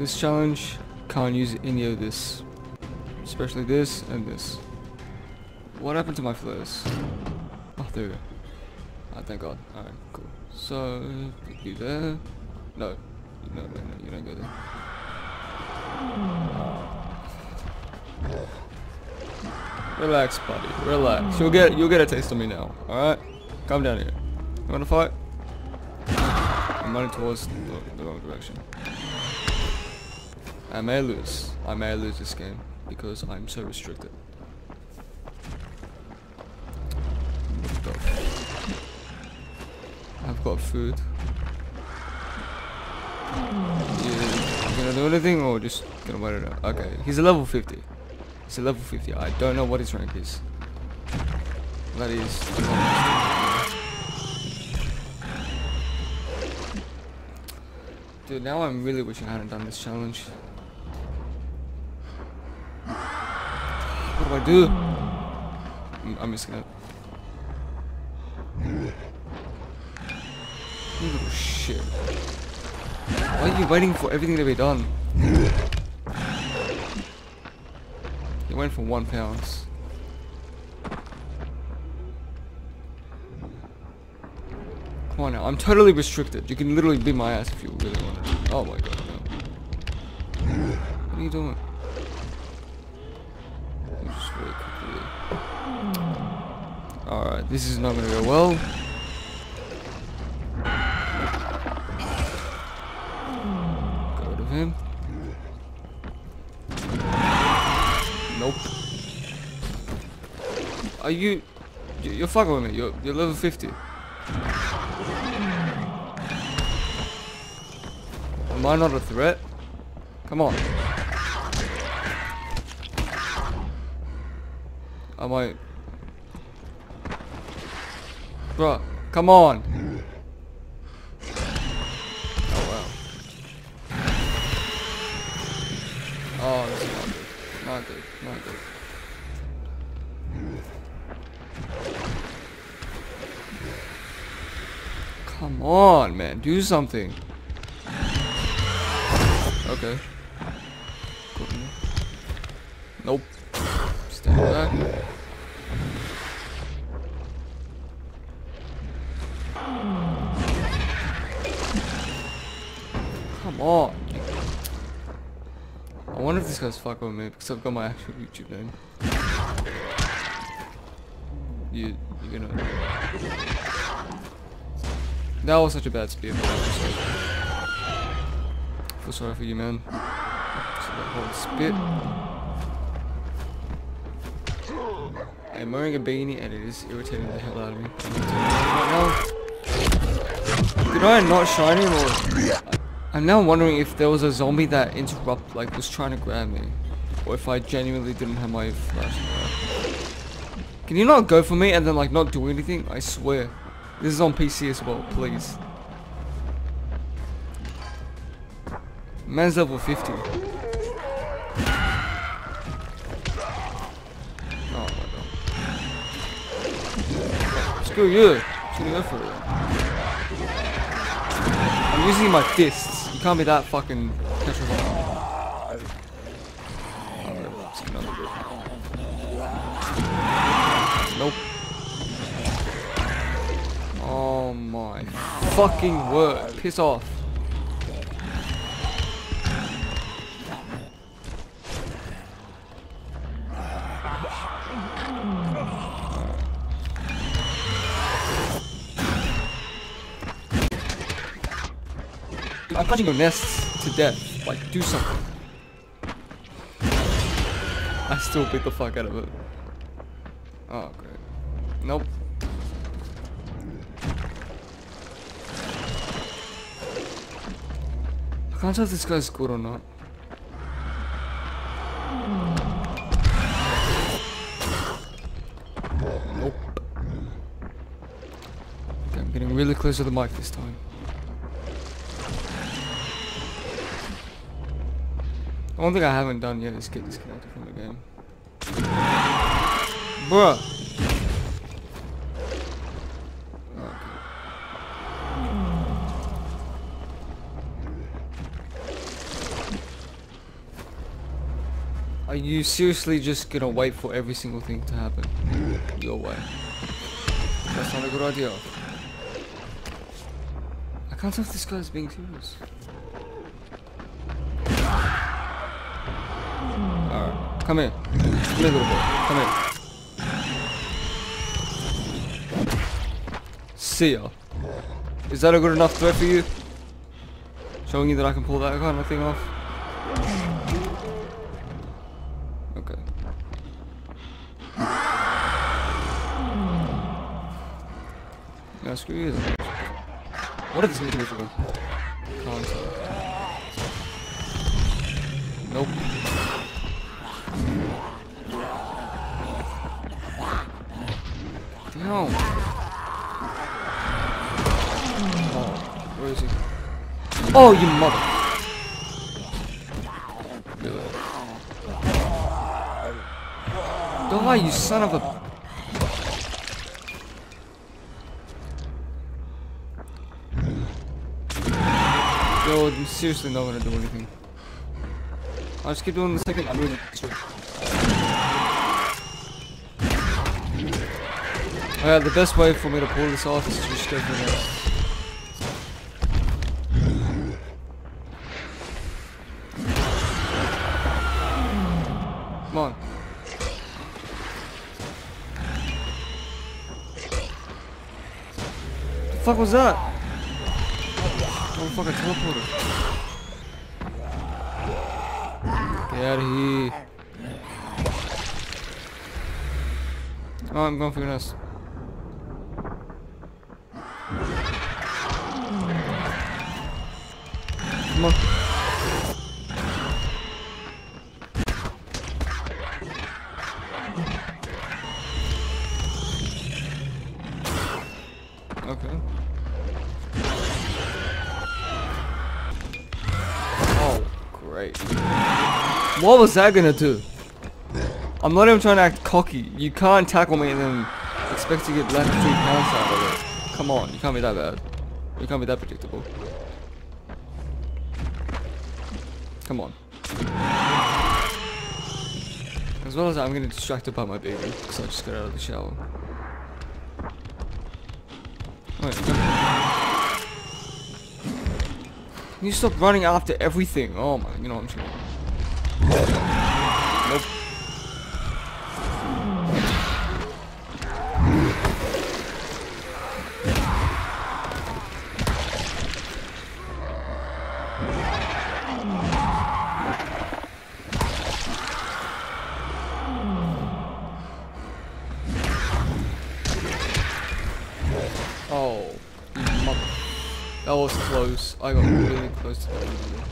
this challenge, can't use any of this. Especially this and this. What happened to my flares? Oh, there we go. Ah, thank God. Alright, cool. So, you there. No. No, no, no, you don't go there. Relax, buddy. Relax. You'll get you'll get a taste of me now. Alright? Come down here. You wanna fight? I'm running towards the, the wrong direction. I may lose. I may lose this game because I'm so restricted. I've got food. Yeah, you gonna do anything or just gonna wait it out? Okay, he's a level 50. He's a level 50. I don't know what his rank is. That is. Dude, now I'm really wishing I hadn't done this challenge. Do I do? I'm, I'm just gonna. You little shit. Why are you waiting for everything to be done? You went for one pounds. Come on now, I'm totally restricted. You can literally beat my ass if you really want to. Oh my god, no. What are you doing? Just really quickly. Alright, this is not gonna go well. Get rid of him. Nope. Are you... you- You're fucking with me. You're, you're level 50. Am I not a threat? Come on. Am I... Bruh, come on. Oh wow. Oh, this is not good. Not good. Not good. Come on, man. Do something. Okay. Nope. Stand back. Come. I wonder if this guy's fucking with me because I've got my actual YouTube name. You, you're gonna. That was such a bad spear. I'm. Feel sorry for you, man. So that whole spit. I'm wearing a beanie and it is irritating the hell out of me. Right. Did I not shine or? I'm now wondering if there was a zombie that interrupt, like, was trying to grab me, or if I genuinely didn't have my flash. Can you not go for me and then like not do anything? I swear. This is on PC as well, please. Man's level 50. Oh my god. Screw you. Gonna go for it. I'm using my fists. Can't be that fucking bit. Nope. Oh my fucking word. Piss off. Punching your nests to death. Like, do something. I still beat the fuck out of it. Oh, great. Nope. I can't tell if this guy's good or not. Nope. Okay, I'm getting really close to the mic this time. One thing I haven't done yet is get disconnected from the game. Bruh. Are you seriously just gonna wait for every single thing to happen your way? That's not a good idea. I can't tell if this guy's being serious. Come here. Come here, little boy. Come here. See ya. Is that a good enough threat for you? Showing you that I can pull that kind of thing off? Okay. Now screw you. then. What is this mechanism? Can't. Nope. Oh, where is he? Oh, you mother. Die, you son of a. Yo, I'm seriously not gonna do anything. I'll just keep doing the second. I'm doing it. Yeah, the best way for me to pull this off is to just go for. Come on. The fuck was that? Motherfucker teleporter. Get out of here. Oh, I'm going for your nest. Come on. Okay. Oh, great. What was that gonna do? I'm not even trying to act cocky. You can't tackle me and then expect to get left three pounds out of it. Come on, you can't be that bad. You can't be that predictable. Come on. As well as I'm getting distracted by my baby because I just got out of the shower. Wait, Can you stop running after everything? Oh my, you know what I'm saying. Was close. I got really close to that. video.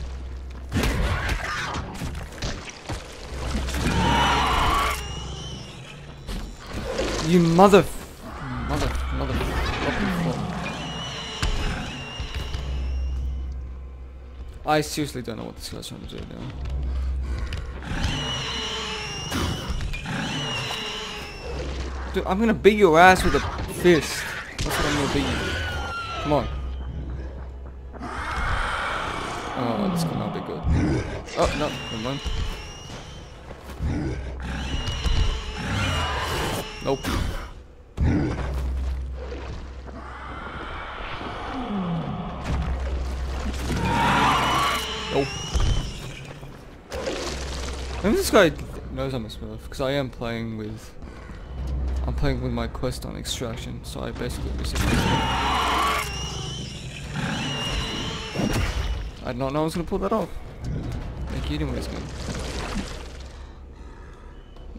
You mother, mother, mother. I seriously don't know what this guy's trying to do now. Dude, I'm gonna beat your ass with a fist. That's what I'm gonna beat you. Come on. Oh, this cannot be good. Oh, no, never mind. Nope. Nope. Maybe this guy knows I'm a smurf, because I am playing with... I'm playing with my quest on extraction, so I basically I did not know I was gonna pull that off. Thank you anyways, man.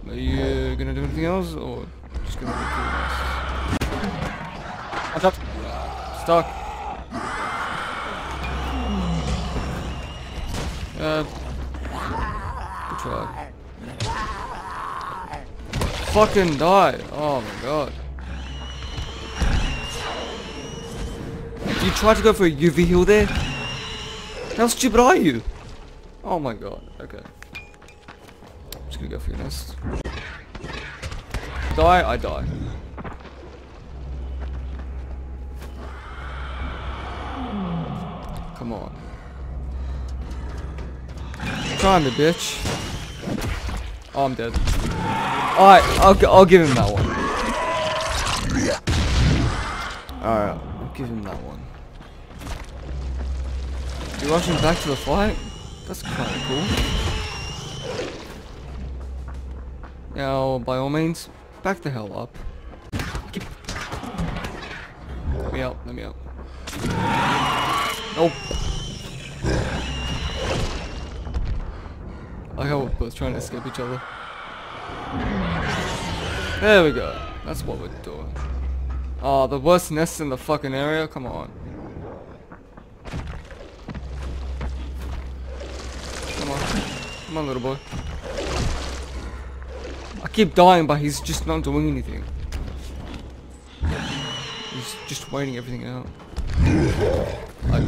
Are you gonna do anything else, or just gonna be cool Watch out! Stuck! Uh, good try. Fucking die! Oh my god. You tried to go for a UV heal there? How stupid are you? Oh my god, okay. I'm just gonna go for your nest. Die, I die. Come on. Try me, bitch. Oh, I'm dead. Alright, I'll, I'll give him that one. Alright, I'll give him that one. You rushing back to the fight? That's kinda cool. Now, by all means, back the hell up. Let me out, let me out. Nope. I how we're both trying to escape each other. There we go. That's what we're doing. Oh, the worst nest in the fucking area? Come on. Come on, little boy. I keep dying, but he's just not doing anything. He's just waiting everything out. I,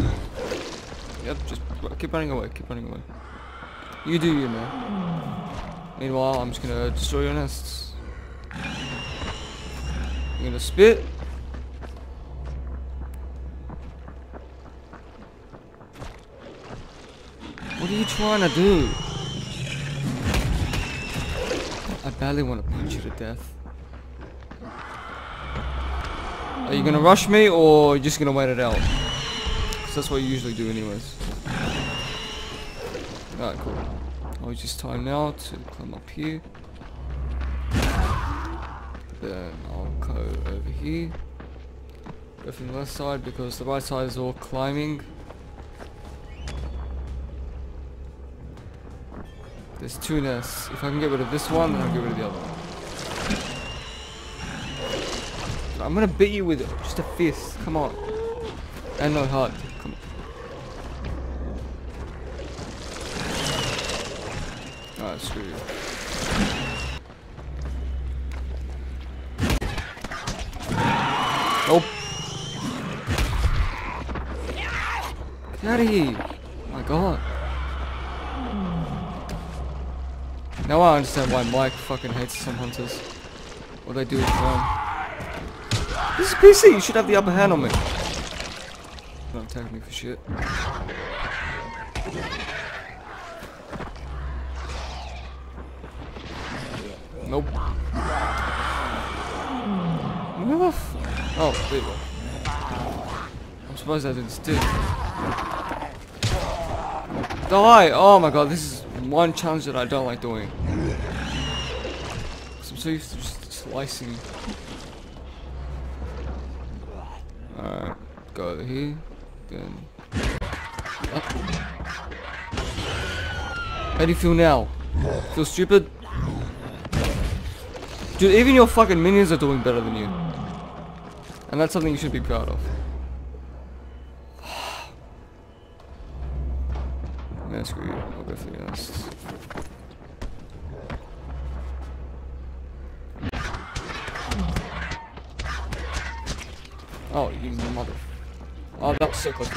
yep, just keep running away, keep running away. You do you, man. Meanwhile, I'm just gonna destroy your nests. You're gonna spit. What are you trying to do? Barely want to punch you to death. Are you gonna rush me or you just gonna wait it out? Cause that's what you usually do anyways. Alright, cool. I'll this time now to climb up here. Then I'll go over here. Go from the left side because the right side is all climbing. There's two nests. If I can get rid of this one, then I'll get rid of the other one. I'm gonna beat you with just a fist. Come on. And not hard. Come on. Alright, screw you. Nope. Get out of here. Oh my god. Now I understand why Mike fucking hates some hunters. What they do is wrong. This is PC, you should have the upper hand on me. Don't attack me for shit. Nope. Where Oh, there you go. I'm surprised I didn't stick. Die! Oh my god, this is one challenge that I don't like doing. I'm so used to just slicing. Alright, go here. Then. Up. How do you feel now? Feel stupid? Dude, even your fucking minions are doing better than you. And that's something you should be proud of. Yeah, screw you. I'll go for the nests. Oh, you mother. Oh, that was so close.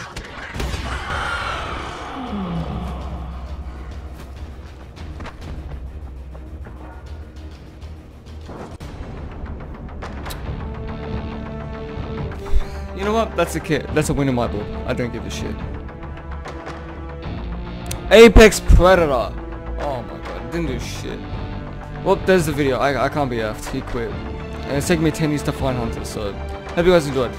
You know what? That's a kid. That's a win in my book. I don't give a shit. Apex Predator. Oh my god, didn't do shit. Well, there's the video. I, I can't be effed. He quit. And it's taken me 10 years to find Hunter, so hope you guys enjoyed.